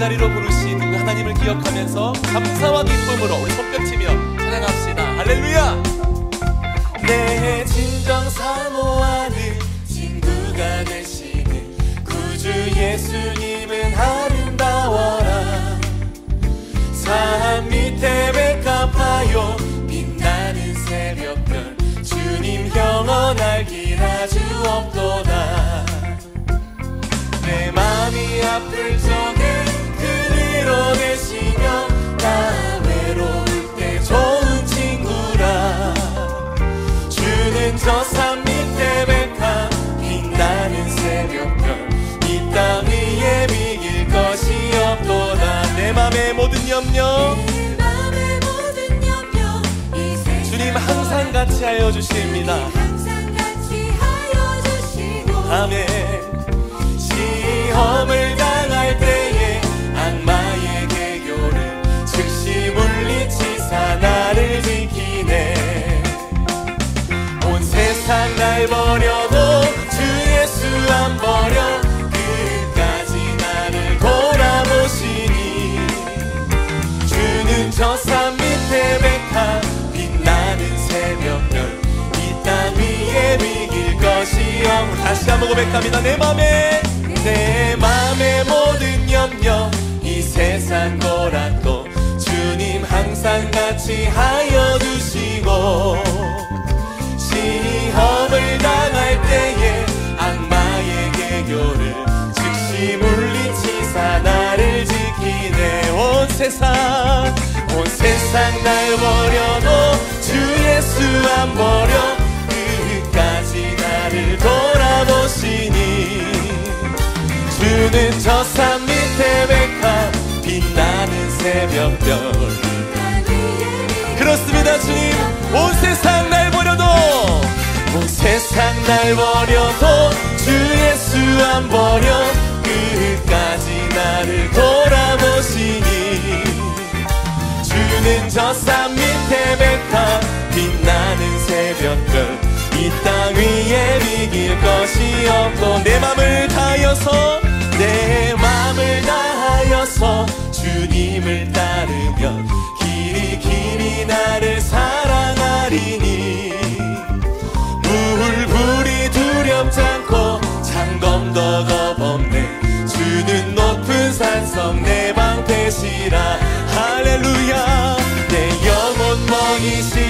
제자리로 부르신 그 하나님을 기억하면서 감사와 기쁨으로 우리 손뼉치며 찬양합시다. 할렐루야! 내 진정 사모하는 친구가 되시는 구주 예수님은 아름다워라. 산 밑에 백합하여 빛나는 새벽별 주님 영원할 길 아주 없도다. 내 맘이 아플 적 염려. 주님 항상 같이 하여 주십니다. 아멘. 시험을 당 한번 고백합니다. 내 맘에 내 맘의 모든 염려 이 세상 거라도 주님 항상 같이 하여 주시고 시험을 당할 때에 악마의 개교를 즉시 물리치사 나를 지키네. 온 세상 온 세상 날 버려도 주 예수 안 버려 주는 저 산 밑에 백합 빛나는 새벽별. 그렇습니다 주님. 온 세상 날 버려도 온 세상 날 버려도 주 예수 안 버려 끝까지 나를 돌아보시니. 주는 저 산 밑에 백합 빛나는 새벽별. 이 땅 위에 비길 것이 없고 내 맘을 따르면 길이 길이 나를 사랑하리니. 물불이 두렵지 않고 창검도 겁없네 주는 높은 산성 내 방패시라. 할렐루야. 내 영혼 먹이시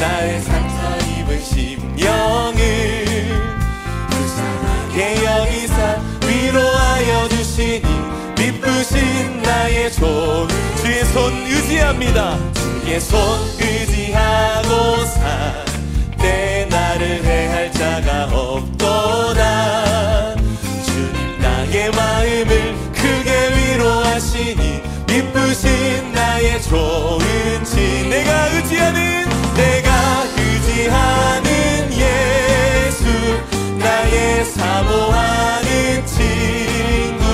나의 상처 입은 심령을 불쌍하게 여기사 위로하여 주시니 미쁘신 나의 좋은 주의 손 의지합니다. 주의 손 의지하고 살때 나를 해할 자가 없도다. 주님 나의 마음을 크게 위로하시니 미쁘신 나의 좋은 친 내가 의지하는 내가 의지하는 예수 나의 사모하는 친구.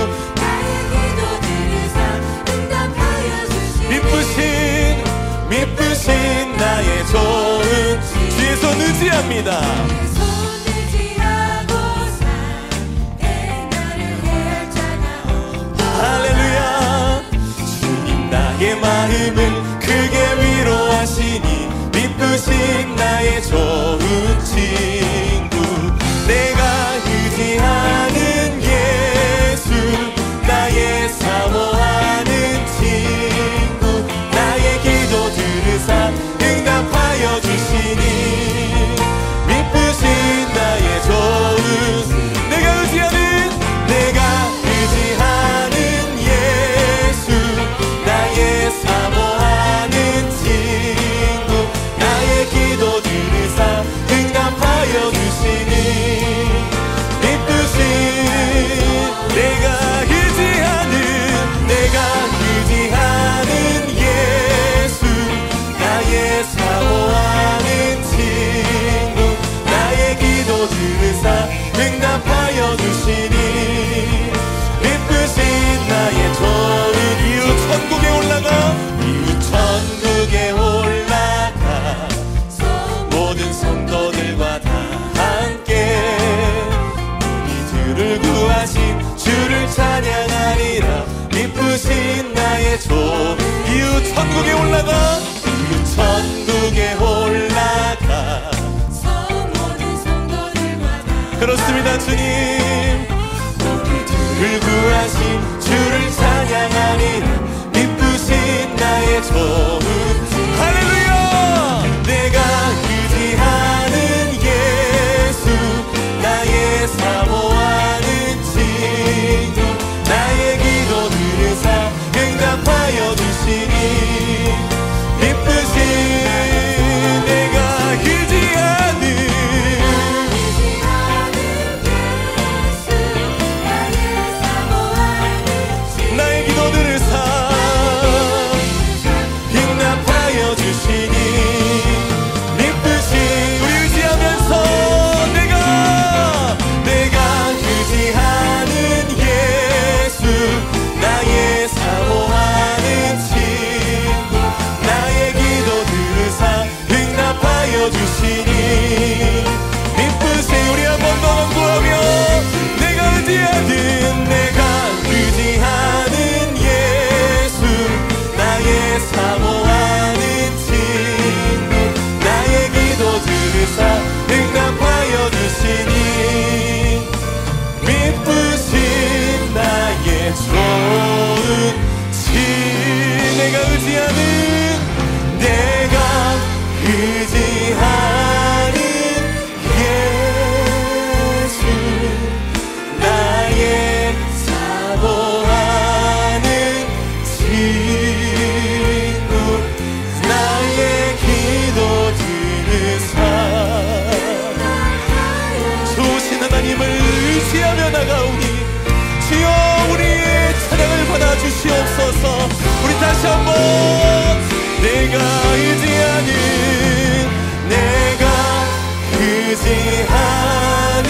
미쁘신 미쁘신 나의 좋은 주의 손 의지합니다. 할렐루야. 주님 나의 마음을 미쁘신 나의 좋은 친구 내가 의지하는 예수 나의 사모 천국에 올라가. 취하며 나가오니 주여 우리의 찬양을 받아주시옵소서. 우리 다시 한번 내가 의지하는 내가 의지하는